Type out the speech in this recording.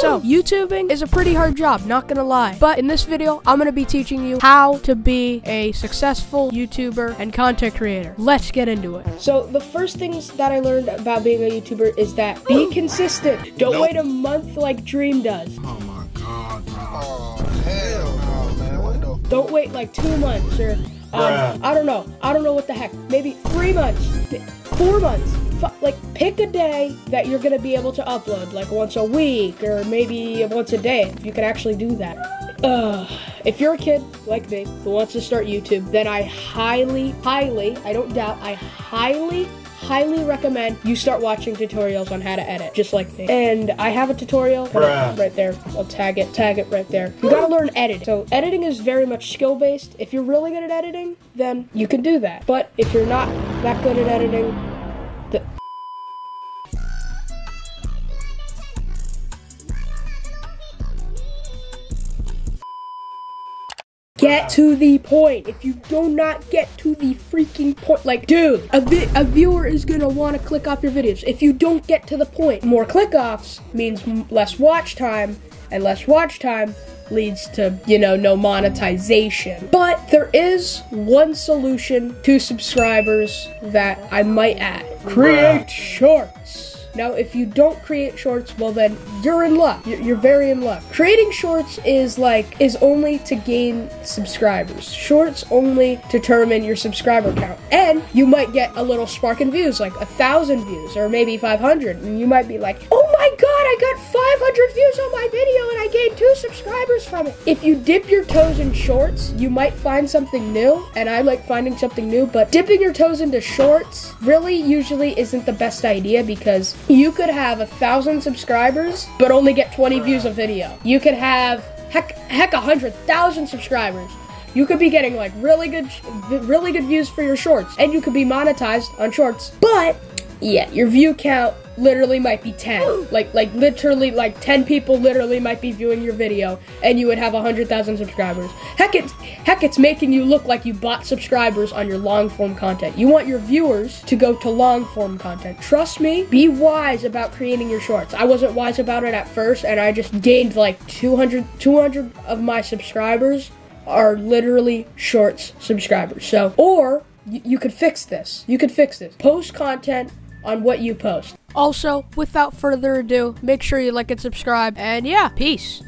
So, YouTubing is a pretty hard job, not gonna lie. But in this video, I'm gonna be teaching you how to be a successful YouTuber and content creator. Let's get into it. So, the first things that I learned about being a YouTuber is that be consistent. Don't Nope. wait a month like Dream does. Oh my god, bro. Oh, hell no, man. What the Don't wait like two months or um, I don't know. I don't know what the heck. Maybe three months, four months. Like pick a day that you're gonna be able to upload, like once a week or maybe once a day. If you can actually do that. Uh, if you're a kid like me who wants to start YouTube, then I highly, highly, I don't doubt, I highly highly recommend you start watching tutorials on how to edit, just like me. And I have a tutorial right there. I'll tag it, tag it right there. You gotta learn editing. So editing is very much skill based. If you're really good at editing, then you can do that. But if you're not that good at editing, the Get to the point. If you do not get to the freaking point, like, dude, a, vi- a viewer is gonna want to click off your videos. If you don't get to the point, more click offs means less watch time, and less watch time leads to, you know, no monetization. But there is one solution to subscribers that I might add create shorts. Now, if you don't create shorts, well, then you're in luck. You're, very in luck. Creating shorts is like, is only to gain subscribers. Shorts only determine your subscriber count. And you might get a little spark in views, like a thousand views or maybe 500. And you might be like, oh my god, I got subscribers from it. If you dip your toes in shorts, you might find something new. And I like finding something new, but dipping your toes into shorts really usually isn't the best idea because you could have a thousand subscribers but only get 20 views a video. You could have heck heck a hundred thousand subscribers. You could be getting like really good really good views for your shorts and you could be monetized on shorts. But yeah, your view count literally might be 10. Like like literally like 10 people literally might be viewing your video and you would have 100,000 subscribers. Heck it's heck it's making you look like you bought subscribers on your long form content. You want your viewers to go to long form content. Trust me, be wise about creating your shorts. I wasn't wise about it at first and I just gained like 200 200 of my subscribers are literally shorts subscribers. So, or y- you could fix this. You could fix this. Post content on what you post. Also, without further ado, make sure you like and subscribe. And yeah, peace.